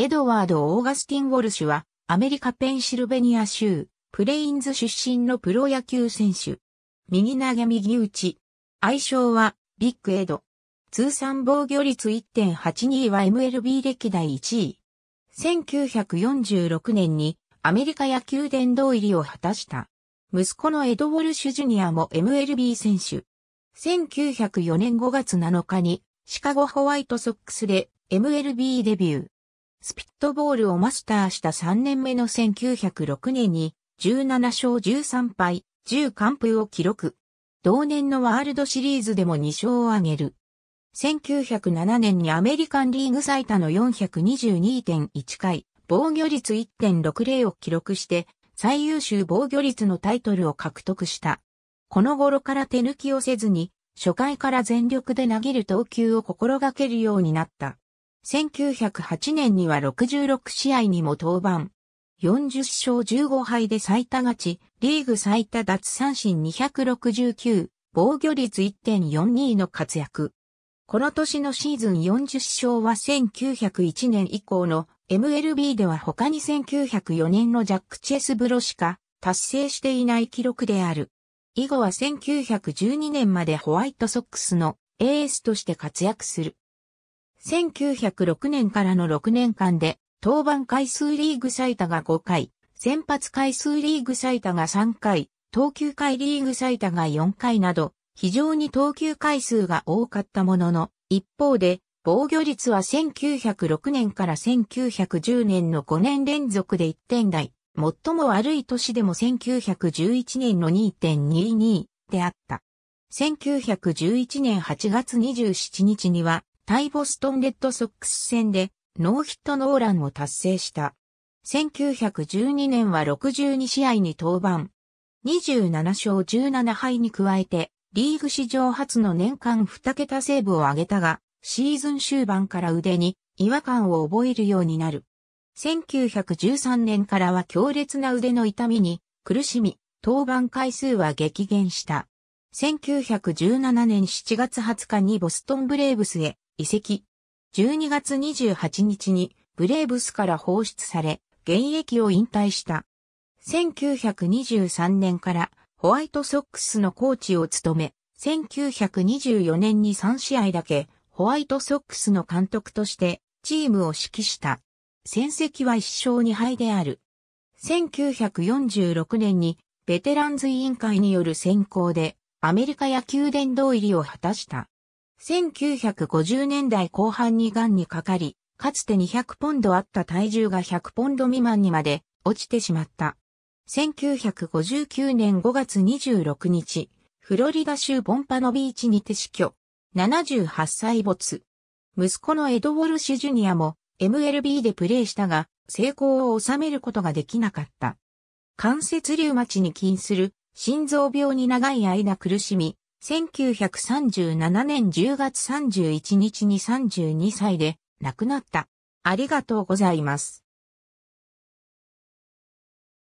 エドワード・オーガスティン・ウォルシュは、アメリカ・ペンシルベニア州、プレインズ出身のプロ野球選手。右投げ右打ち。愛称は、ビッグエド。通算防御率1.82は MLB 歴代1位。1946年にアメリカ野球殿堂入りを果たした。息子のエド・ウォルシュジュニアも MLB 選手。1904年5月7日にシカゴホワイトソックスで MLB デビュー。スピットボールをマスターした3年目の1906年に17勝13敗、10完封を記録。同年のワールドシリーズでも2勝を挙げる。1907年にアメリカンリーグ最多の422.1回、防御率1.60を記録して、最優秀防御率のタイトルを獲得した。この頃から手抜きをせずに、初回から全力で投げる投球を心がけるようになった。1908年には66試合にも登板。40勝15敗で最多勝ち、リーグ最多奪三振269、防御率1.42の活躍。この年のシーズン40勝は1901年以降の MLB では他に1904年のジャック・チェスブロしか達成していない記録である。以後は1912年までホワイトソックスのエースとして活躍する。1906年からの6年間で登板回数リーグ最多が5回、先発回数リーグ最多が3回、投球回リーグ最多が4回など、非常に投球回数が多かったものの、一方で、防御率は1906年から1910年の5年連続で1点台、最も悪い年でも1911年の2.22であった。1911年8月27日には、対ボストンレッドソックス戦でノーヒットノーランを達成した。1912年は62試合に登板。27勝17敗に加えて、リーグ史上初の年間2桁セーブを挙げたが、シーズン終盤から腕に違和感を覚えるようになる。1913年からは強烈な腕の痛みに苦しみ、登板回数は激減した。1917年7月20日にボストンブレーブスへ移籍。12月28日にブレーブスから放出され、現役を引退した。1923年からホワイトソックスのコーチを務め、1924年に3試合だけホワイトソックスの監督としてチームを指揮した。戦績は1勝2敗である。1946年にベテランズ委員会による選考でアメリカ野球殿堂入りを果たした。1950年代後半に癌にかかり、かつて200ポンドあった体重が100ポンド未満にまで落ちてしまった。1959年5月26日、フロリダ州ボンパノビーチにて死去。78歳没。息子のエドウォルシュジュニアも MLB でプレーしたが、成功を収めることができなかった。関節リウマチに起因する心臓病に長い間苦しみ、1937年10月31日に32歳で亡くなった。ありがとうございます。